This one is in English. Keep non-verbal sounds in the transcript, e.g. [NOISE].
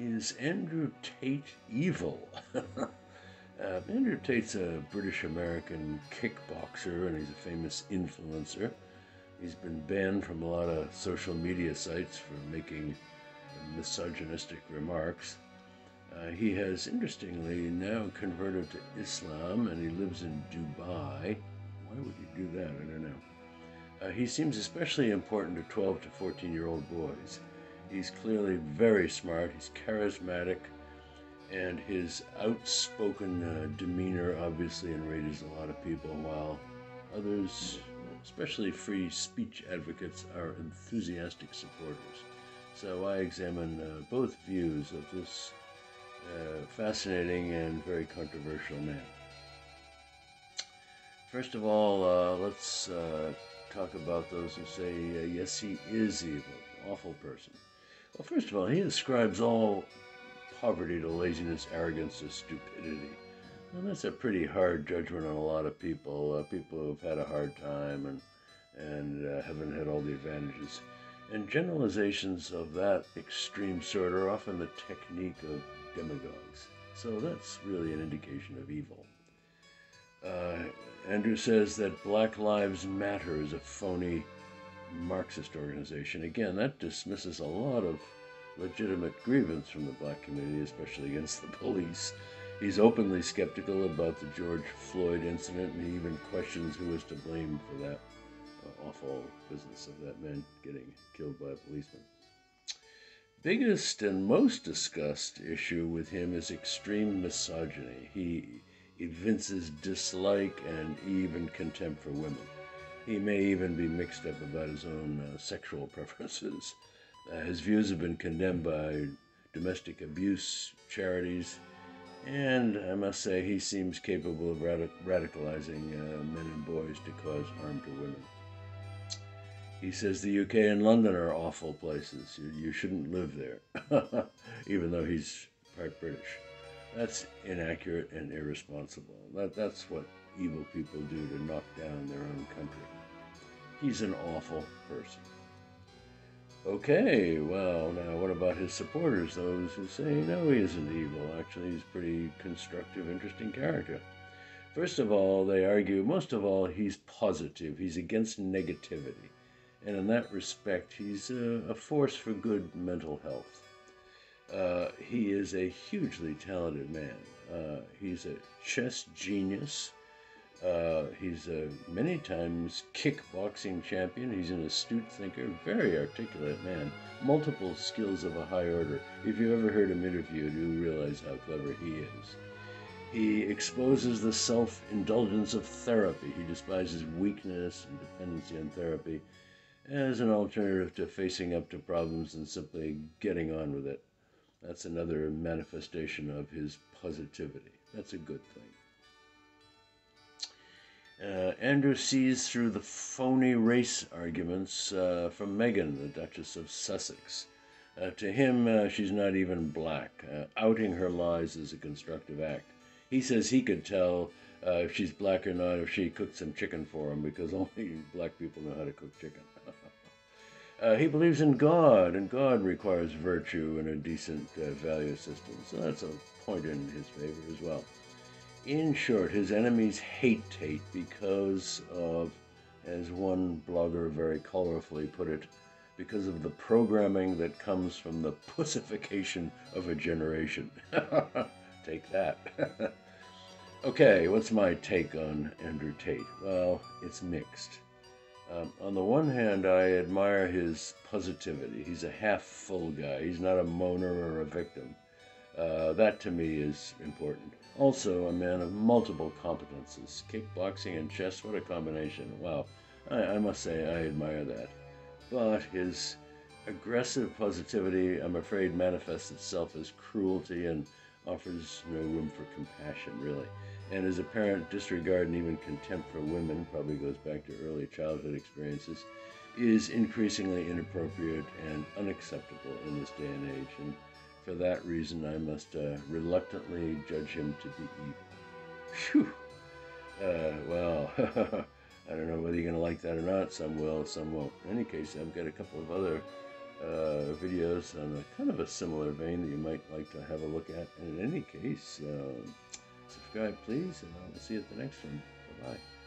is Andrew Tate evil? [LAUGHS] uh, Andrew Tate's a British American kickboxer and he's a famous influencer. He's been banned from a lot of social media sites for making misogynistic remarks. Uh, he has, interestingly, now converted to Islam and he lives in Dubai. Why would he do that? I don't know. Uh, he seems especially important to 12 to 14 year old boys. He's clearly very smart, he's charismatic, and his outspoken uh, demeanor obviously enrages a lot of people, while others, especially free speech advocates, are enthusiastic supporters. So I examine uh, both views of this uh, fascinating and very controversial man. First of all, uh, let's uh, talk about those who say, uh, yes, he is evil, awful person. Well, first of all, he ascribes all poverty to laziness, arrogance, to stupidity. And that's a pretty hard judgment on a lot of people, uh, people who've had a hard time and, and uh, haven't had all the advantages. And generalizations of that extreme sort are often the technique of demagogues. So that's really an indication of evil. Uh, Andrew says that Black Lives Matter is a phony Marxist organization. Again, that dismisses a lot of legitimate grievance from the black community, especially against the [LAUGHS] police. He's openly skeptical about the George Floyd incident, and he even questions who is to blame for that uh, awful business of that man getting killed by a policeman. Biggest and most discussed issue with him is extreme misogyny. He evinces dislike and even contempt for women. He may even be mixed up about his own uh, sexual [LAUGHS] preferences. Uh, his views have been condemned by domestic abuse charities, and I must say he seems capable of radic- radicalizing uh, men and boys to cause harm to women. He says the UK and London are awful places. You, you shouldn't live there, [LAUGHS] even though he's part British. That's inaccurate and irresponsible. That, that's what evil people do to knock down their own country. He's an awful person. Okay, well, now what about his supporters, those who say, no, he isn't evil? Actually, he's a pretty constructive, interesting character. First of all, they argue, most of all, he's positive. He's against negativity. And in that respect, he's a, a force for good mental health. Uh, he is a hugely talented man. Uh, he's a chess genius. Uh, he's a many times kickboxing champion. He's an astute thinker, very articulate man, multiple skills of a high order. If you ever heard him interviewed, you realize how clever he is. He exposes the self indulgence of therapy. He despises weakness and dependency on therapy as an alternative to facing up to problems and simply getting on with it. That's another manifestation of his positivity. That's a good thing. Uh, Andrew sees through the phony race arguments uh, from Meghan, the Duchess of Sussex. Uh, to him, uh, she's not even black. Uh, outing her lies is a constructive act. He says he could tell uh, if she's black or not if she cooked some chicken for him because [LAUGHS] only black people know how to cook chicken. [LAUGHS] He believes in God, and God requires virtue and a decent value system. So that's a point in his favor as well. In short, his enemies hate Tate because of, as one blogger very colorfully put it, because of the programming that comes from the pussification of a generation. [LAUGHS] Take that. [LAUGHS] okay, what's my take on Andrew Tate? Well, it's mixed. Um, on the one hand, I admire his positivity. He's a half full guy, he's not a moaner or a victim. Uh, that to me is important. Also, a man of multiple competences. Kickboxing and chess, what a combination. Wow, I, I must say I admire that. But his aggressive positivity, I'm afraid, manifests itself as cruelty and offers no room for compassion, really and his apparent disregard and even contempt for women, probably goes back to early childhood experiences, is increasingly inappropriate and unacceptable in this day and age. And for that reason, I must uh, reluctantly judge him to be evil. Phew! Uh, well, [LAUGHS] I don't know whether you're going to like that or not. Some will, some won't. In any case, I've got a couple of other uh, videos on a kind of a similar vein that you might like to have a look at. And in any case, um, subscribe please, and I'll see you at the next one. Bye bye.